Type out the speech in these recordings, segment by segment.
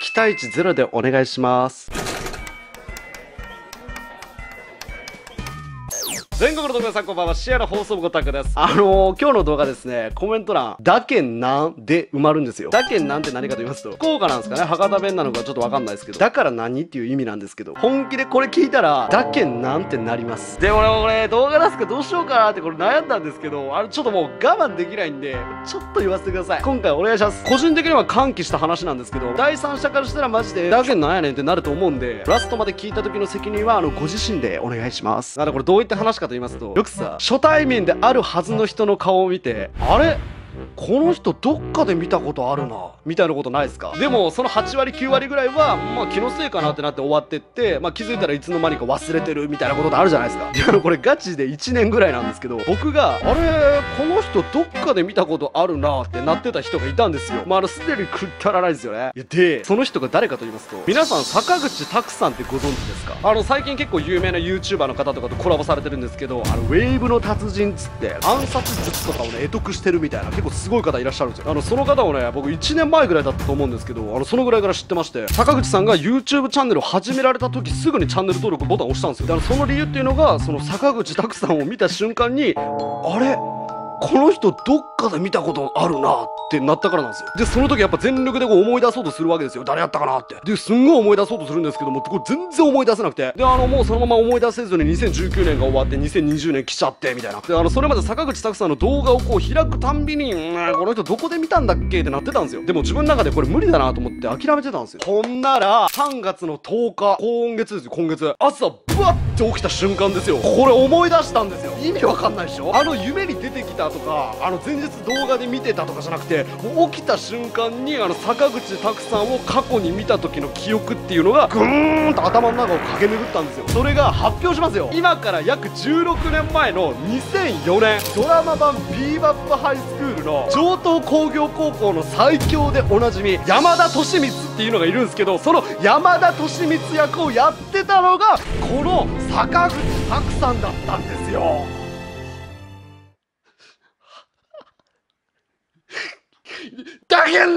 期待値ゼロでお願いします。全国の皆さんこんばんは、シアラ放送部ごタクです。あのー、今日の動画ですね、コメント欄、だけんなんで埋まるんですよ。だけんなんって何かと言いますと、福岡なんですかね、博多弁なのかちょっとわかんないですけど、だから何っていう意味なんですけど、本気でこれ聞いたら、だけんなんってなります。で、俺、俺、動画出すかどうしようかなってこれ悩んだんですけど、あれちょっともう我慢できないんで、ちょっと言わせてください。今回お願いします。個人的には歓喜した話なんですけど、第三者からしたらマジで、だけんなんやねんってなると思うんで、ラストまで聞いた時の責任は、あの、ご自身でお願いします。なのでこれどういった話かと言いますと、よくさ、初対面であるはずの人の顔を見て、あれ？この人どっかで見たことあるなみたいなことないですか？でもその8割9割ぐらいはまあ気のせいかなってなって終わってって、まあ、気づいたらいつの間にか忘れてるみたいなことってあるじゃないですか？であのこれガチで1年ぐらいなんですけど僕があれ？この人どっかで見たことあるなってなってた人がいたんですよ。まああのすでにくったらないですよね。でその人が誰かと言いますと皆さん坂口拓さんってご存知ですか？あの最近結構有名な YouTuber の方とかとコラボされてるんですけどあのウェーブの達人っつって暗殺術とかをね得得してるみたいな結構すごい方いらっしゃるんですよ。あのその方をね僕1年前ぐらいだったと思うんですけどあのそのぐらいから知ってまして坂口さんが YouTube チャンネルを始められた時すぐにチャンネル登録ボタンを押したんですよ。であのその理由っていうのがその坂口拓さんを見た瞬間にあれ？この人どっかで見たことあるなってなったからなんですよ。でその時やっぱ全力でこう思い出そうとするわけですよ。誰やったかなって。ですんごい思い出そうとするんですけどもこれ全然思い出せなくて。であのもうそのまま思い出せずに2019年が終わって2020年来ちゃってみたいな。であのそれまで坂口拓さんの動画をこう開くたんびにんこの人どこで見たんだっけってなってたんですよ。でも自分の中でこれ無理だなと思って諦めてたんですよ。ほんなら3月の10日今月ですよ今月。朝ブワッて起きた瞬間ですよ。これ思い出したんですよ。意味わかんないでしょ？あの夢に出てきたとかあの前日動画で見てたとかじゃなくてもう起きた瞬間にあの坂口拓さんを過去に見た時の記憶っていうのがぐーんと頭の中を駆け巡ったんですよ。それが発表しますよ。今から約16年前の2004年ドラマ版「ビーバップハイスクール」の上東工業高校の最強でおなじみ山田利光っていうのがいるんですけどその山田利光役をやってたのがこの坂口拓さんだったんですよ。だけん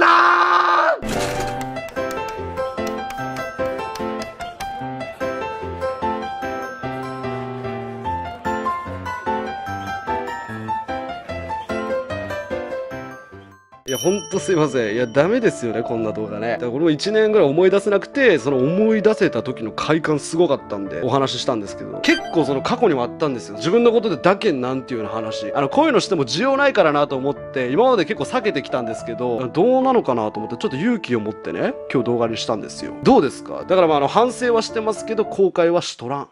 いや、ほんとすいません。いや、ダメですよね、こんな動画ね。だからこれも1年ぐらい思い出せなくて、その思い出せた時の快感すごかったんで、お話ししたんですけど、結構その過去にもあったんですよ。自分のことでだけなんていうような話。あの、こういうのしても需要ないからなと思って、今まで結構避けてきたんですけど、どうなのかなと思って、ちょっと勇気を持ってね、今日動画にしたんですよ。どうですか？だからまあ、あの、反省はしてますけど、後悔はしとらん。